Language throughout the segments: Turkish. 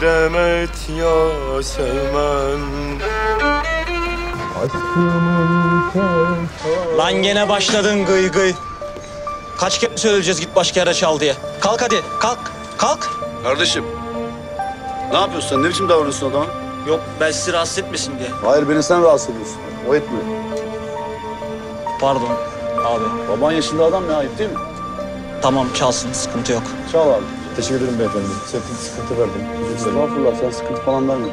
demet Aşkımın tek Lan gene başladın gıy gıy. Kaç kere söyleyeceğiz git başka yere çal diye. Kalk hadi kalk kalk. Kardeşim. Ne yapıyorsun sen? Ne biçim davranıyorsun adama? Yok ben sizi rahatsız etmesin diye. Hayır beni sen rahatsız ediyorsun. O etmiyor. Pardon abi. Baban yaşında adam ya ayıp değil mi? Tamam çalsın sıkıntı yok. Çal abi. Teşekkür ederim beyefendi. Sıkıntı, sıkıntı verdim. Estağfurullah sen sıkıntı falan verme.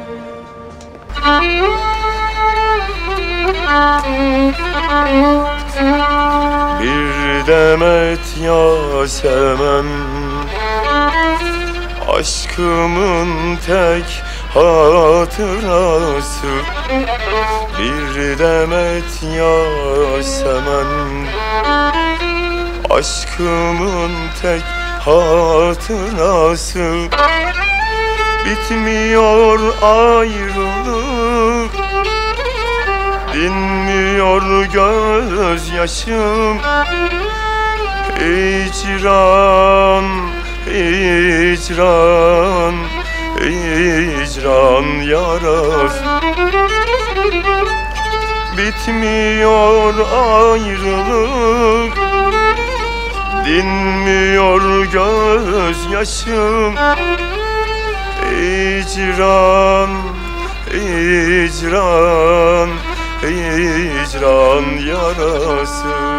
Bir demet Yasemen Aşkımın tek hatırası Bir demet Yasemen Aşkımın tek hatırası Bitmiyor ayrılık. Dinmiyor gözyaşım. Hicran, hicran, hicran yarası Bitmiyor ayrılık. Dinmiyor gözyaşım. Hicran, hicran, hicran yarası